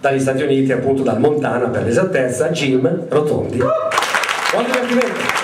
dagli Stati Uniti, appunto dal Montana per l'esattezza, Jim Rotondi. Buon divertimento!